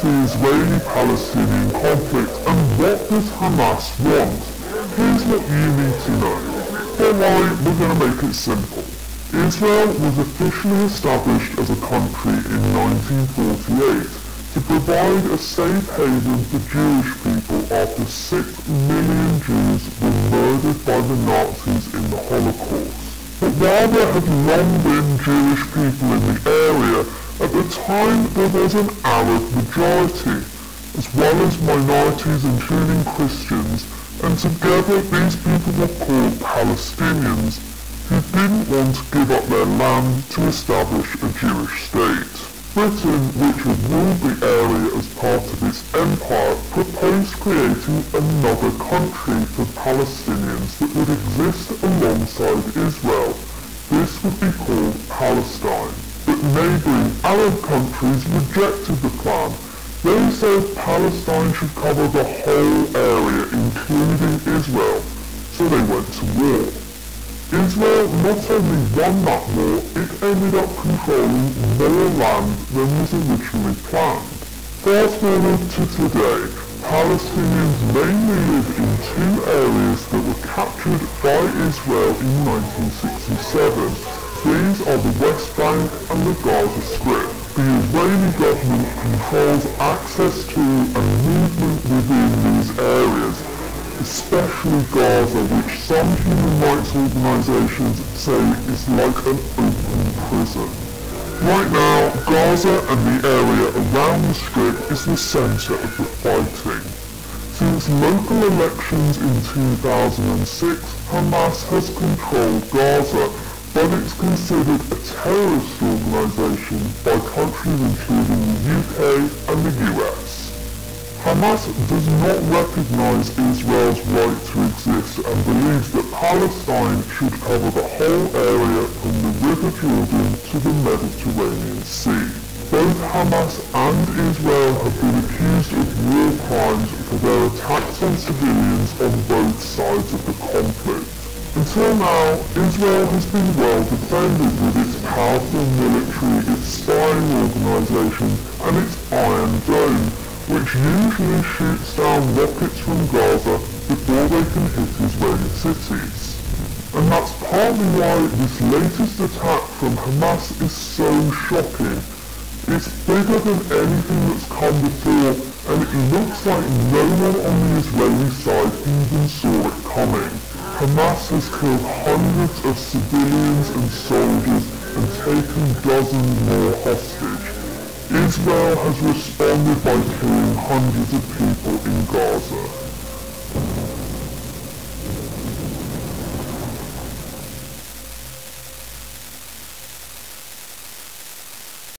the Israeli-Palestinian conflict and what does Hamas want? Here's what you need to know. For why, we're going to make it simple. Israel was officially established as a country in 1948 to provide a safe haven for Jewish people after six million Jews were murdered by the Nazis in the Holocaust. But while there had long been Jewish people in the area, at the time there was an Arab majority, as well as minorities including Christians, and together these people were called Palestinians, who didn't want to give up their land to establish a Jewish state. Britain, which had ruled the area as part of its empire, proposed creating another country for Palestinians that would exist alongside Israel. This would be called Palestine. But neighbouring Arab countries rejected the plan. They said Palestine should cover the whole area, including Israel, so they went to war. Israel not only won that war, it ended up controlling more land than was originally planned. Fast forward to today, Palestinians mainly live in two areas that were captured by Israel in 1967. These are the West Bank and the Gaza Strip. The Israeli government controls access to and movement within these areas, especially Gaza, which some human rights organizations say is like an open prison. Right now, Gaza and the area around the Strip is the center of the fighting. Since local elections in 2006, Hamas has controlled Gaza, but it's considered a terrorist organization by countries including the UK and the US. Hamas does not recognize Israel's right to exist and believes that Palestine should cover the whole area from the River Jordan to the Mediterranean Sea. Both Hamas and Israel have been accused of war crimes for their attacks on civilians on both sides of the conflict. Until now, Israel has been well defended with its powerful military, its spying organizations, and its Iron Dome, which usually shoots down rockets from Gaza before they can hit Israeli cities. And that's partly why this latest attack from Hamas is so shocking. It's bigger than anything that's come before, and it looks like no one on the Israeli side even saw it coming. Hamas has killed hundreds of civilians and soldiers and taken dozens more hostage. Israel has responded by killing hundreds of people in Gaza.